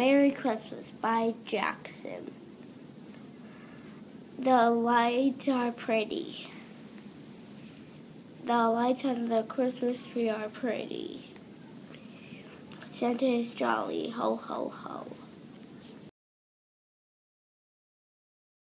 Merry Christmas by Jackson. The lights are pretty. The lights on the Christmas tree are pretty. Santa is jolly, ho ho ho.